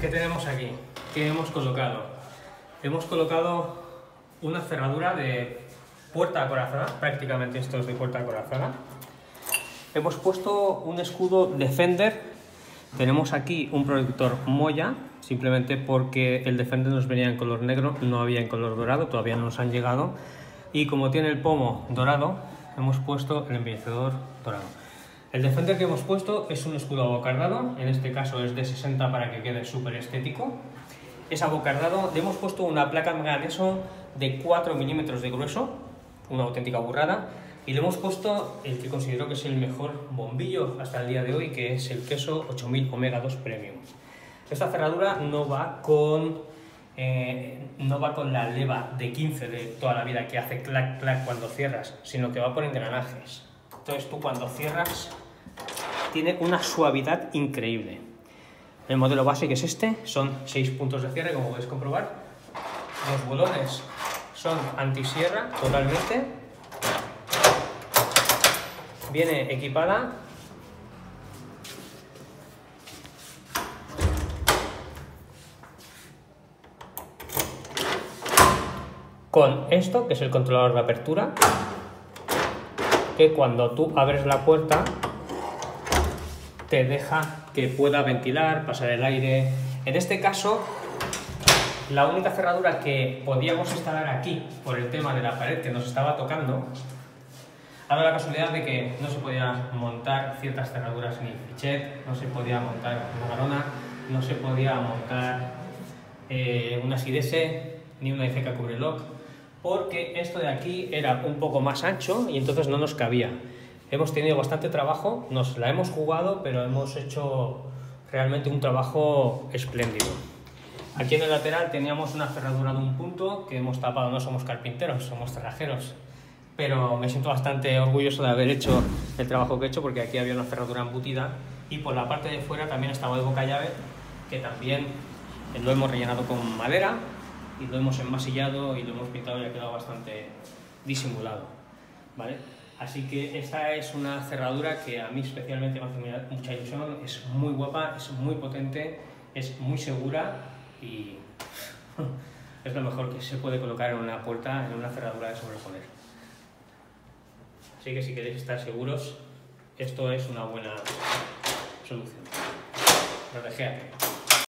¿qué tenemos aquí? ¿Qué hemos colocado? Hemos colocado una cerradura de puerta acorazada, prácticamente esto es de puerta acorazada. Hemos puesto un escudo Defender. Tenemos aquí un protector Moya, simplemente porque el Defender nos venía en color negro, no había en color dorado, todavía no nos han llegado. Y como tiene el pomo dorado, hemos puesto el embellecedor dorado. El Defender que hemos puesto es un escudo abocardado, en este caso es de 60 para que quede súper estético. Es abocardado, le hemos puesto una placa de magnesio de 4 milímetros de grueso, una auténtica burrada, y le hemos puesto el que considero que es el mejor bombillo hasta el día de hoy, que es el queso 8000 Omega 2 Premium. Esta cerradura no va con eh, no va con la leva de 15 de toda la vida que hace clac clac cuando cierras, sino que va por engranajes. Entonces tú cuando cierras tiene una suavidad increíble. El modelo base que es este, son 6 puntos de cierre, como podéis comprobar. Los bolones son antisierra totalmente. Viene equipada con esto, que es el controlador de apertura, que cuando tú abres la puerta te deja que pueda ventilar, pasar el aire. En este caso, la única cerradura que podíamos instalar aquí por el tema de la pared que nos estaba tocando, ha dado la casualidad de que no se podía montar ciertas cerraduras ni fichet, no se podía montar una no se podía montar eh, una sidese ni una IFK Cubre Lock porque esto de aquí era un poco más ancho y entonces no nos cabía. Hemos tenido bastante trabajo, nos la hemos jugado, pero hemos hecho realmente un trabajo espléndido. Aquí en el lateral teníamos una cerradura de un punto que hemos tapado, no somos carpinteros, somos cerrajeros, pero me siento bastante orgulloso de haber hecho el trabajo que he hecho porque aquí había una cerradura embutida y por la parte de fuera también estaba el boca llave que también lo hemos rellenado con madera y lo hemos enmasillado y lo hemos pintado y ha quedado bastante disimulado. ¿vale? Así que esta es una cerradura que a mí especialmente me hace mucha ilusión, es muy guapa, es muy potente, es muy segura y es lo mejor que se puede colocar en una puerta, en una cerradura de sobreponer. Así que si queréis estar seguros, esto es una buena solución. Protegéate.